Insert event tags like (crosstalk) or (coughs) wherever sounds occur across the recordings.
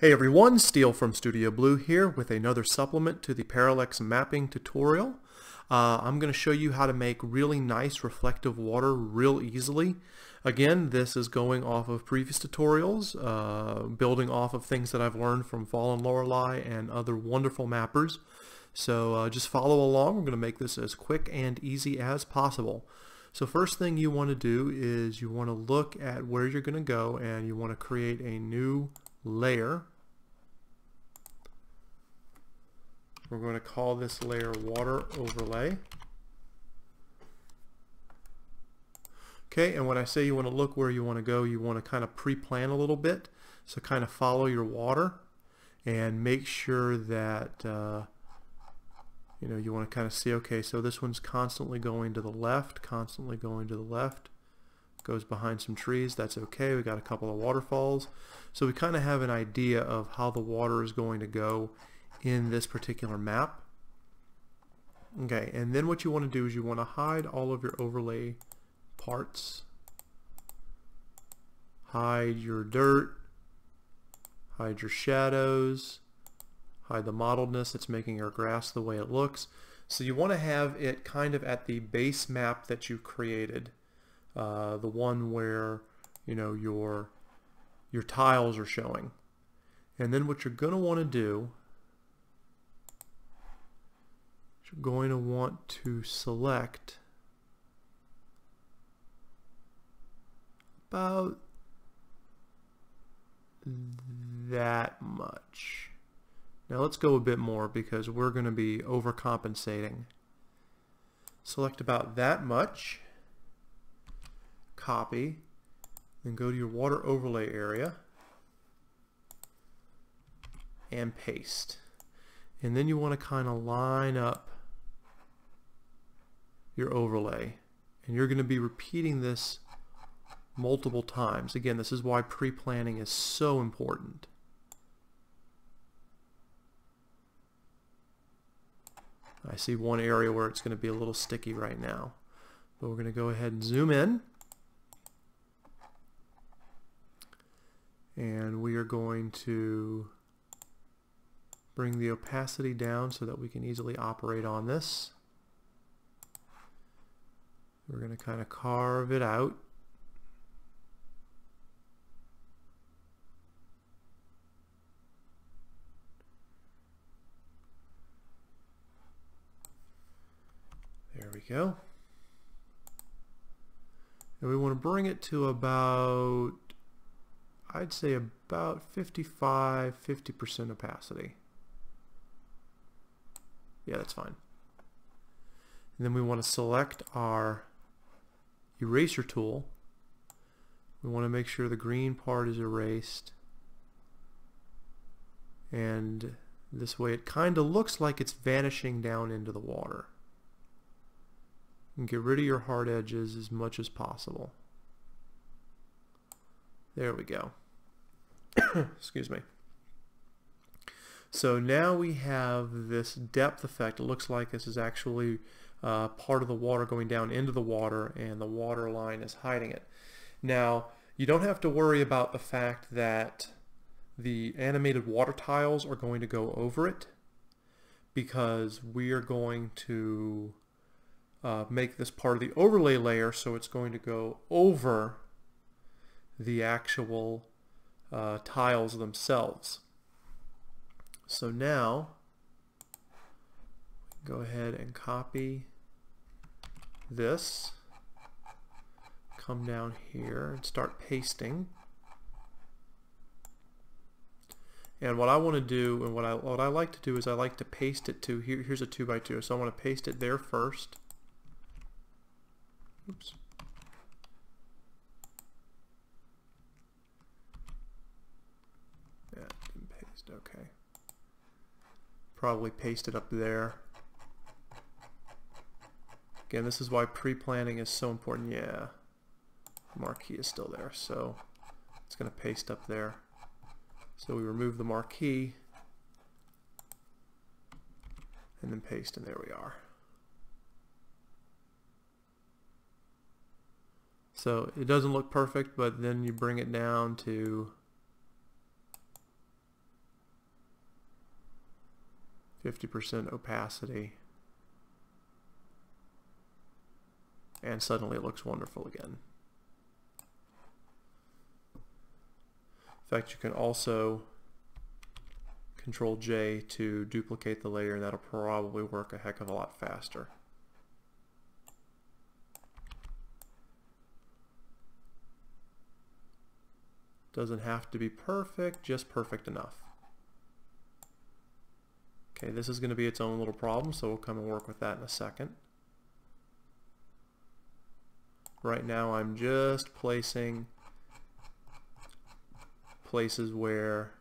Hey everyone, Steel from Studio Blue here with another supplement to the Parallax mapping tutorial. Uh, I'm going to show you how to make really nice reflective water real easily. Again, this is going off of previous tutorials, uh, building off of things that I've learned from Fallen Lorelei and other wonderful mappers. So uh, just follow along. We're going to make this as quick and easy as possible. So first thing you want to do is you want to look at where you're going to go and you want to create a new layer. We're going to call this layer water overlay. Okay, and when I say you want to look where you want to go, you want to kind of pre-plan a little bit. So kind of follow your water and make sure that uh, you know you want to kind of see okay so this one's constantly going to the left constantly going to the left goes behind some trees that's okay. We got a couple of waterfalls. So we kind of have an idea of how the water is going to go in this particular map. Okay and then what you want to do is you want to hide all of your overlay parts. Hide your dirt. Hide your shadows. Hide the mottledness that's making your grass the way it looks. So you want to have it kind of at the base map that you created, uh, the one where you know your your tiles are showing. And then what you're going to want to do, you're going to want to select about that much. Now let's go a bit more because we're going to be overcompensating. Select about that much, copy, then go to your water overlay area and paste. And then you want to kind of line up your overlay. And you're going to be repeating this multiple times. Again, this is why pre-planning is so important. I see one area where it's going to be a little sticky right now. But we're going to go ahead and zoom in. And we are going to bring the opacity down so that we can easily operate on this. We're going to kind of carve it out. There we go. And we want to bring it to about, I'd say about 55, 50% opacity. Yeah, that's fine. And then we want to select our eraser tool. We want to make sure the green part is erased. And this way it kind of looks like it's vanishing down into the water and get rid of your hard edges as much as possible. There we go. (coughs) Excuse me. So now we have this depth effect. It looks like this is actually uh, part of the water going down into the water and the water line is hiding it. Now you don't have to worry about the fact that the animated water tiles are going to go over it because we are going to uh, make this part of the overlay layer so it's going to go over the actual uh, tiles themselves. So now go ahead and copy this come down here and start pasting and what I want to do and what I what I like to do is I like to paste it to here here's a 2 by 2 so I want to paste it there first Oops. Yeah, didn't okay. Probably paste it up there. Again, this is why pre-planning is so important. Yeah, marquee is still there, so it's going to paste up there. So we remove the marquee and then paste, and there we are. So it doesn't look perfect, but then you bring it down to 50% opacity. And suddenly it looks wonderful again. In fact, you can also Control J to duplicate the layer and that'll probably work a heck of a lot faster. Doesn't have to be perfect, just perfect enough. Okay, this is going to be its own little problem, so we'll come and work with that in a second. Right now I'm just placing places where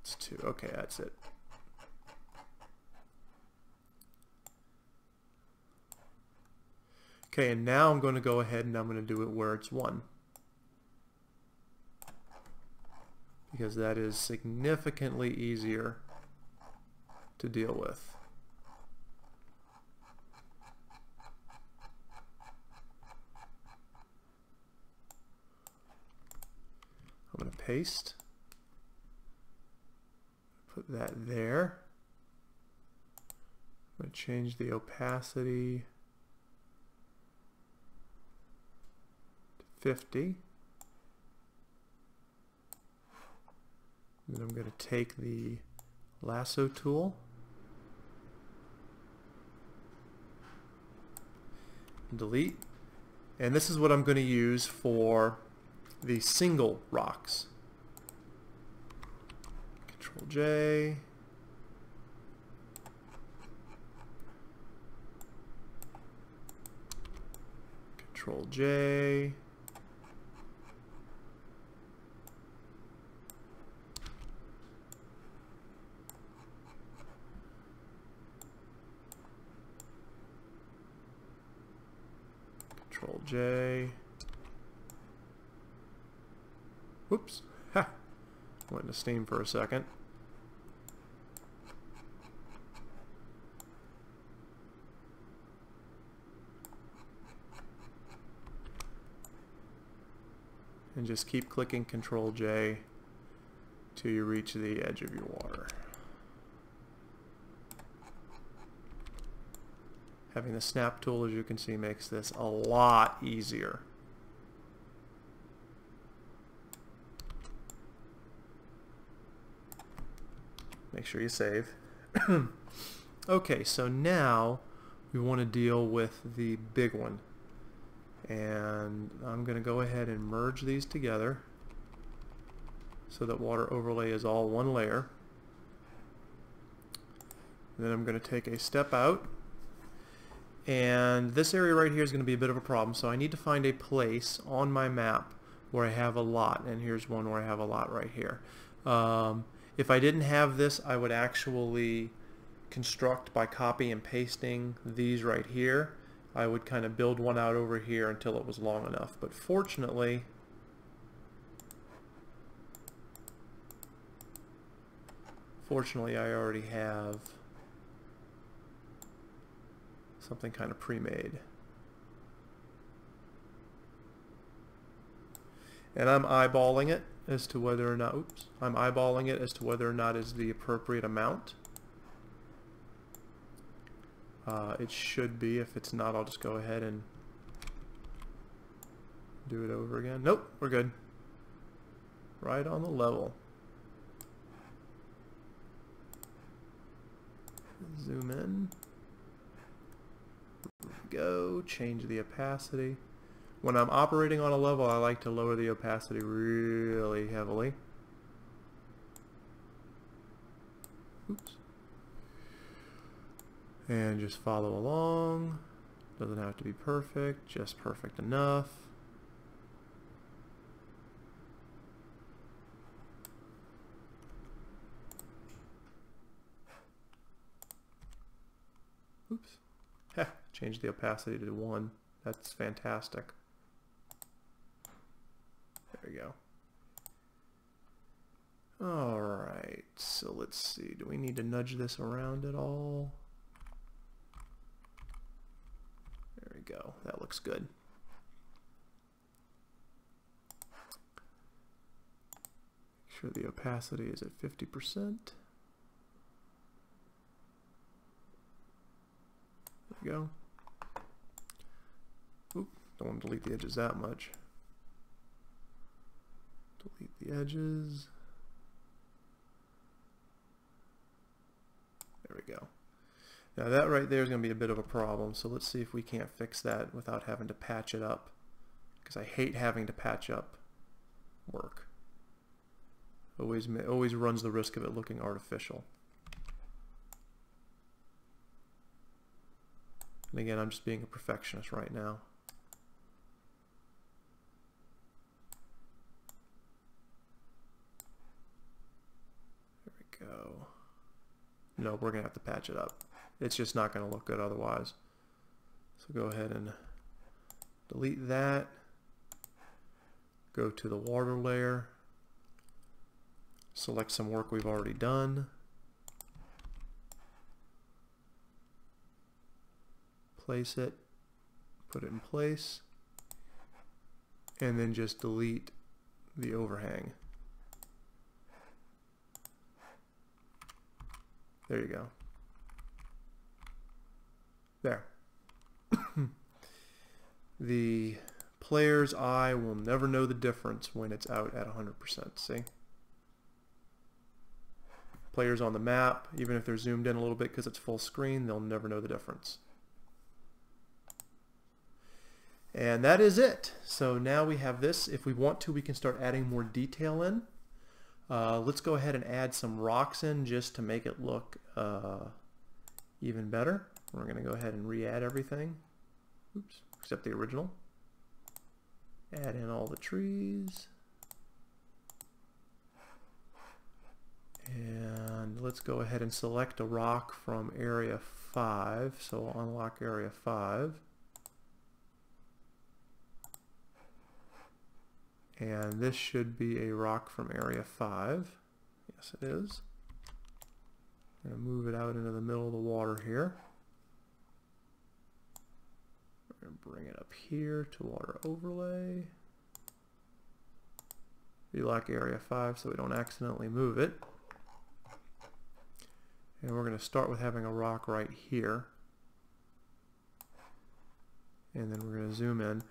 it's two. Okay, that's it. Okay, and now I'm going to go ahead and I'm going to do it where it's 1. Because that is significantly easier to deal with. I'm going to paste. Put that there. I'm going to change the opacity. to 50. Then I'm going to take the lasso tool. Delete. And this is what I'm going to use for the single rocks. Control J. Control J Control J. Whoops. (laughs) Ha! Went into Steam for a second. And just keep clicking Control J till you reach the edge of your water. Having the snap tool, as you can see, makes this a lot easier. Make sure you save. (coughs) okay, so now we want to deal with the big one. And I'm going to go ahead and merge these together so that water overlay is all one layer. Then I'm going to take a step out and this area right here is going to be a bit of a problem so I need to find a place on my map where I have a lot and here's one where I have a lot right here. Um, if I didn't have this I would actually construct by copy and pasting these right here. I would kind of build one out over here until it was long enough but fortunately fortunately I already have something kind of pre-made. And I'm eyeballing it as to whether or not, oops, I'm eyeballing it as to whether or not is the appropriate amount. Uh, it should be. If it's not, I'll just go ahead and do it over again. Nope, we're good. Right on the level. Zoom in go, change the opacity. When I'm operating on a level, I like to lower the opacity really heavily. Oops. And just follow along. Doesn't have to be perfect, just perfect enough. Oops. Change the opacity to 1. That's fantastic. There we go. Alright, so let's see. Do we need to nudge this around at all? There we go. That looks good. Make sure the opacity is at 50%. There we go. Don't want to delete the edges that much. Delete the edges. There we go. Now that right there is going to be a bit of a problem, so let's see if we can't fix that without having to patch it up. Because I hate having to patch up work. Always, always runs the risk of it looking artificial. And again, I'm just being a perfectionist right now. Go. No, we're going to have to patch it up. It's just not going to look good otherwise. So go ahead and delete that. Go to the water layer. Select some work we've already done. Place it. Put it in place. And then just delete the overhang. There you go. There. (coughs) the player's eye will never know the difference when it's out at 100%. See? Players on the map, even if they're zoomed in a little bit because it's full screen, they'll never know the difference. And that is it. So now we have this. If we want to, we can start adding more detail in. Uh, let's go ahead and add some rocks in just to make it look uh, even better. We're going to go ahead and re-add everything. Oops, except the original. Add in all the trees. And let's go ahead and select a rock from area 5. So unlock area 5. And this should be a rock from area 5. Yes, it is. I'm going to move it out into the middle of the water here. We're going to bring it up here to water overlay. Relock area 5 so we don't accidentally move it. And we're going to start with having a rock right here. And then we're going to zoom in.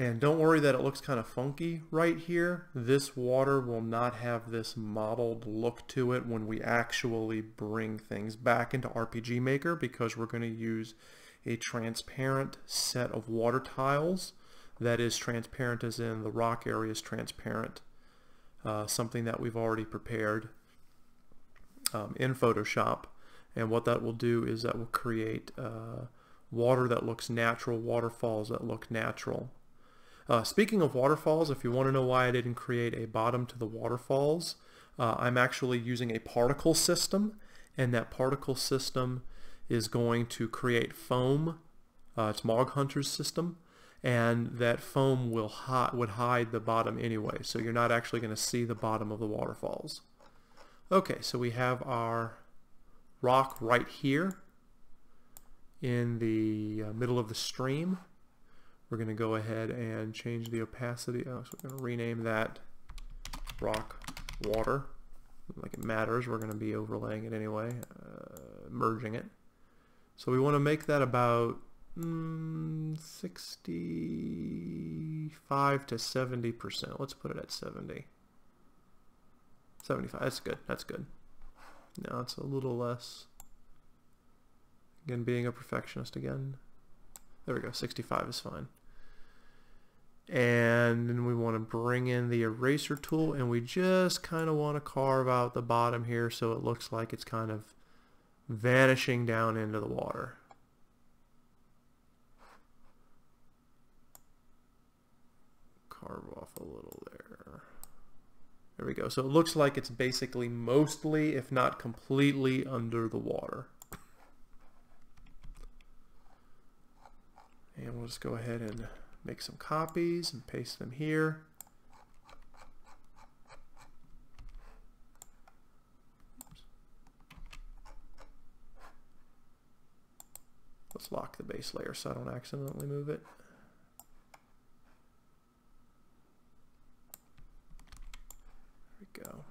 And don't worry that it looks kind of funky right here. This water will not have this modeled look to it when we actually bring things back into RPG Maker because we're going to use a transparent set of water tiles that is transparent as in the rock area is transparent. Uh, something that we've already prepared um, in Photoshop. And what that will do is that will create uh, water that looks natural, waterfalls that look natural. Uh, speaking of waterfalls, if you want to know why I didn't create a bottom to the waterfalls, uh, I'm actually using a particle system, and that particle system is going to create foam. Uh, it's Mog Hunter's system, and that foam will would hide the bottom anyway, so you're not actually going to see the bottom of the waterfalls. Okay, so we have our rock right here in the uh, middle of the stream. We're going to go ahead and change the opacity. Oh, so we're going to rename that rock water. Like it matters. We're going to be overlaying it anyway, uh, merging it. So we want to make that about mm, 65 to 70%. Let's put it at 70. 75. That's good. That's good. Now it's a little less. Again, being a perfectionist again. There we go. 65 is fine and then we want to bring in the eraser tool and we just kind of want to carve out the bottom here so it looks like it's kind of vanishing down into the water. Carve off a little there. There we go. So it looks like it's basically mostly, if not completely, under the water. And we'll just go ahead and make some copies and paste them here. Let's lock the base layer so I don't accidentally move it. There we go.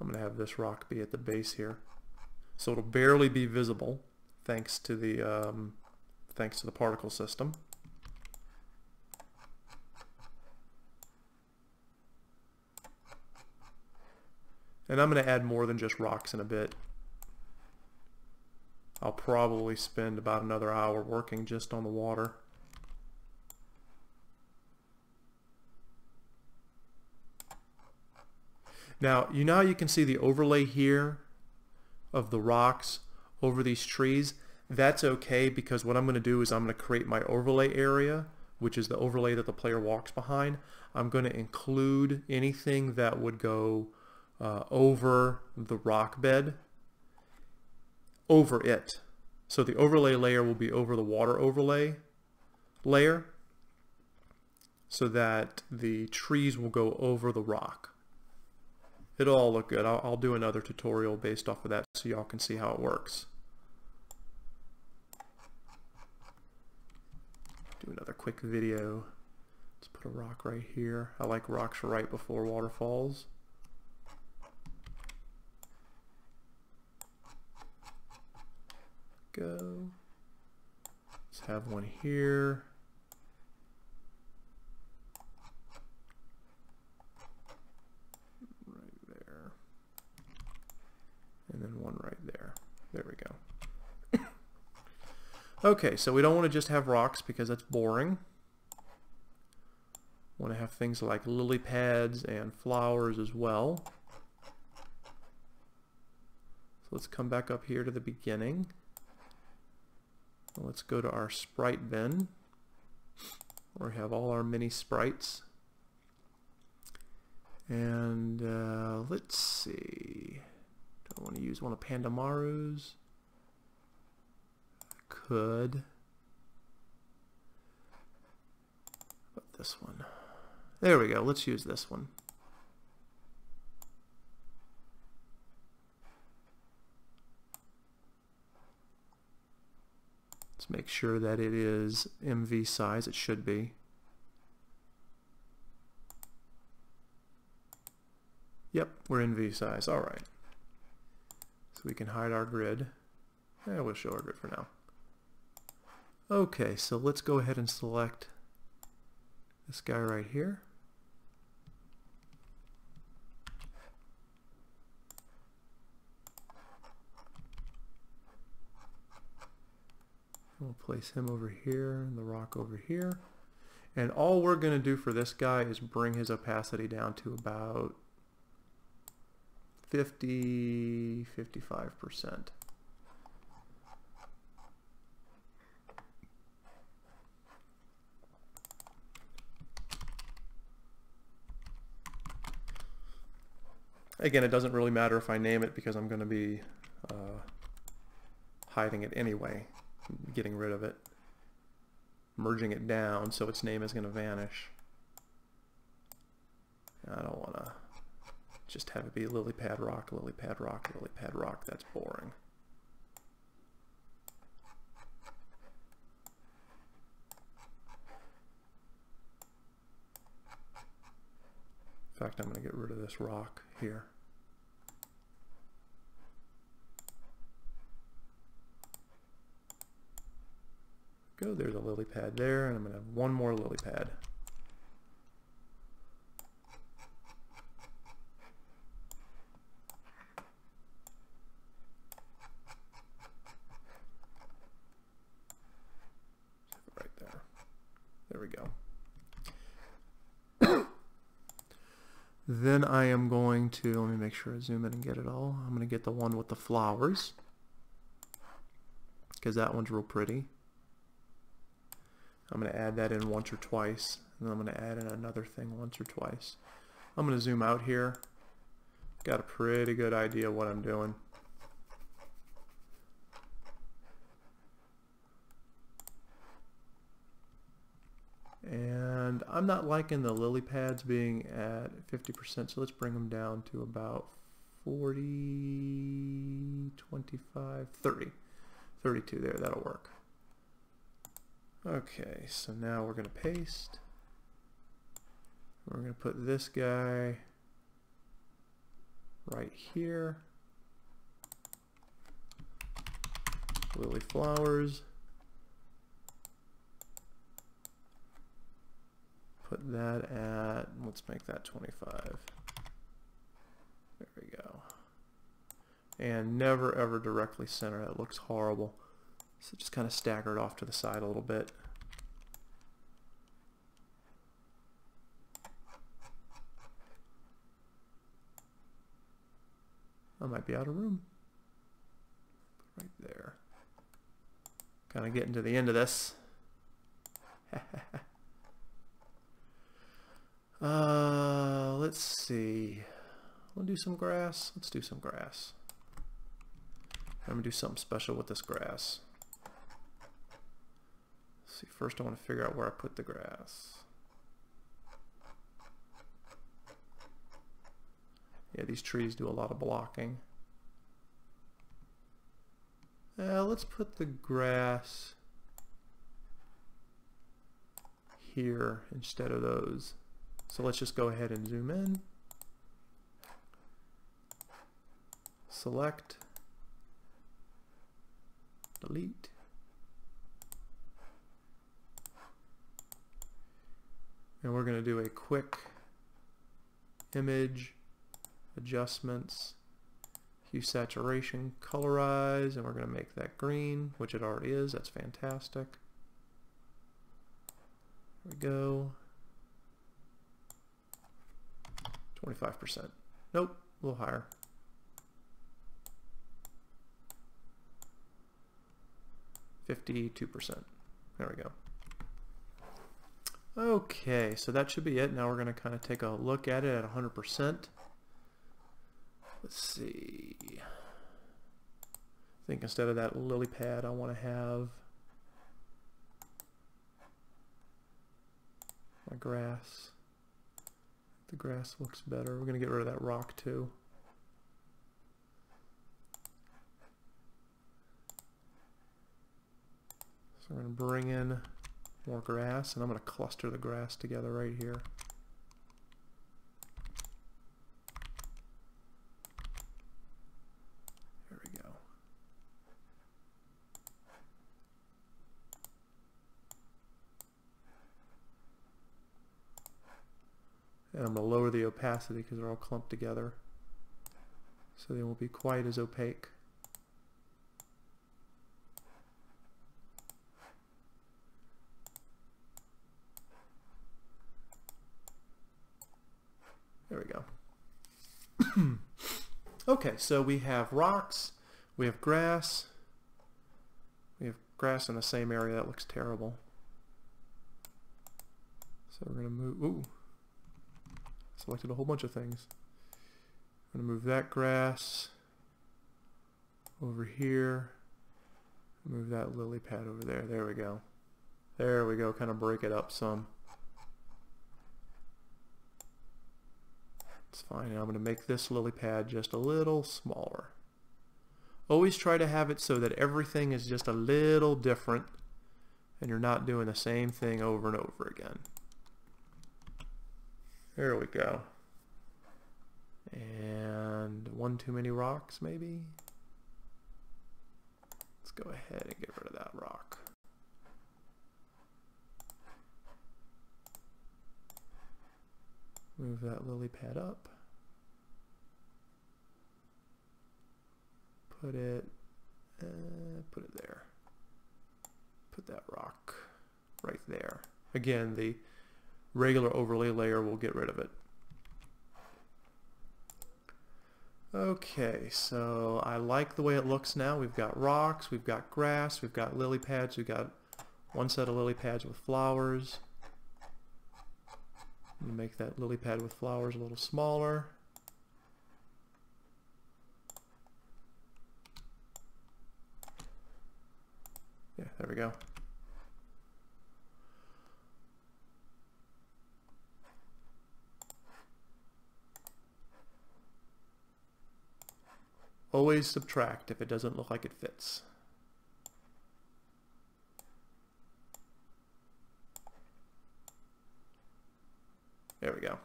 I'm going to have this rock be at the base here. So it'll barely be visible thanks to the um, thanks to the particle system. And I'm going to add more than just rocks in a bit. I'll probably spend about another hour working just on the water. Now, you know you can see the overlay here of the rocks over these trees? That's okay because what I'm going to do is I'm going to create my overlay area, which is the overlay that the player walks behind. I'm going to include anything that would go uh, over the rock bed, over it. So the overlay layer will be over the water overlay layer so that the trees will go over the rock. It'll all look good. I'll, I'll do another tutorial based off of that so y'all can see how it works. Do another quick video. Let's put a rock right here. I like rocks right before waterfalls. Go. Let's have one here. Right there. and then one right there. There we go. (coughs) okay, so we don't want to just have rocks because that's boring. want to have things like lily pads and flowers as well. So let's come back up here to the beginning. Let's go to our sprite bin where we have all our mini sprites. And uh, let's see. do I want to use one of Pandamaru's. Could. But this one. There we go. Let's use this one. Let's make sure that it is MV size. It should be. Yep, we're MV size. All right So we can hide our grid. Yeah, we'll show our grid for now. Okay, so let's go ahead and select this guy right here. We'll place him over here and the rock over here. And all we're going to do for this guy is bring his opacity down to about 50, 55%. Again, it doesn't really matter if I name it because I'm going to be uh, hiding it anyway, getting rid of it, merging it down so its name is going to vanish. I don't want to just have it be lily pad rock, lily pad rock, lily pad rock. That's boring. In fact, I'm going to get rid of this rock here. Go, there's a lily pad there, and I'm going to have one more lily pad. Right there. There we go. then I am going to, let me make sure I zoom in and get it all. I'm going to get the one with the flowers because that one's real pretty. I'm going to add that in once or twice and I'm going to add in another thing once or twice. I'm going to zoom out here. Got a pretty good idea what I'm doing. And I'm not liking the lily pads being at 50%, so let's bring them down to about 40, 25, 30. 32 there, that'll work. Okay, so now we're going to paste. We're going to put this guy right here. Lily flowers. Put that at, let's make that 25. There we go. And never ever directly center. That looks horrible. So just kind of stagger it off to the side a little bit. I might be out of room. Right there. Kind of getting to the end of this. (laughs) uh, let's see. We'll do some grass. Let's do some grass. I'm going to do something special with this grass. See, first I want to figure out where I put the grass. Yeah, these trees do a lot of blocking. Uh, let's put the grass here instead of those. So let's just go ahead and zoom in. Select. Delete. And we're going to do a quick image adjustments, hue saturation, colorize, and we're going to make that green, which it already is. That's fantastic. There we go. 25%. Nope, a little higher. Fifty-two percent. There we go. Okay, so that should be it. Now we're going to kind of take a look at it at 100%. Let's see. I think instead of that lily pad, I want to have my grass. The grass looks better. We're going to get rid of that rock too. So we're going to bring in more grass and I'm going to cluster the grass together right here. We go. And I'm going to lower the opacity because they're all clumped together so they won't be quite as opaque. There we go. (clears throat) okay, so we have rocks, we have grass, we have grass in the same area. That looks terrible. So we're going to move, ooh, selected a whole bunch of things. I'm going to move that grass over here. Move that lily pad over there. There we go. There we go. Kind of break it up some. It's fine. I'm going to make this lily pad just a little smaller. Always try to have it so that everything is just a little different and you're not doing the same thing over and over again. There we go. And one too many rocks, maybe? Let's go ahead and get rid of that rock. Move that lily pad up. Put it, uh, put it there. Put that rock right there. Again, the regular overlay layer will get rid of it. Okay, so I like the way it looks now. We've got rocks, we've got grass, we've got lily pads, we've got one set of lily pads with flowers. Make that lily pad with flowers a little smaller. Yeah, there we go. Always subtract if it doesn't look like it fits. There we go.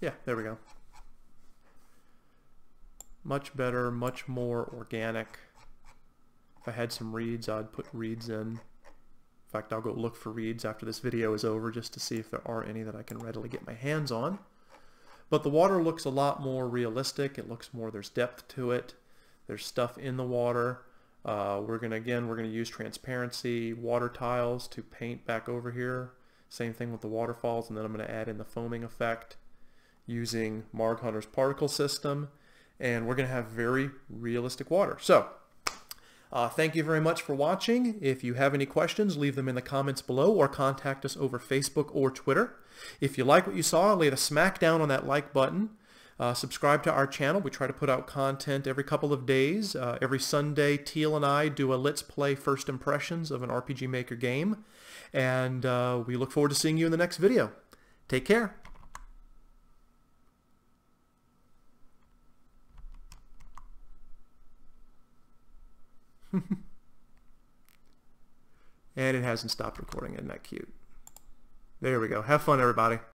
Yeah, there we go. Much better, much more organic. If I had some reeds, I'd put reeds in. In fact, I'll go look for reeds after this video is over just to see if there are any that I can readily get my hands on. But the water looks a lot more realistic. It looks more, there's depth to it. There's stuff in the water. Uh, we're to, again, we're going to use transparency water tiles to paint back over here. Same thing with the waterfalls, and then I'm going to add in the foaming effect using Mog Hunter's particle system. And we're going to have very realistic water. So, uh, thank you very much for watching. If you have any questions, leave them in the comments below or contact us over Facebook or Twitter. If you like what you saw, lay the smack down on that like button. Uh, subscribe to our channel. We try to put out content every couple of days. Uh, every Sunday, Teal and I do a Let's Play First Impressions of an RPG Maker game. And uh, we look forward to seeing you in the next video. Take care. (laughs) and it hasn't stopped recording. Isn't that cute? There we go. Have fun, everybody.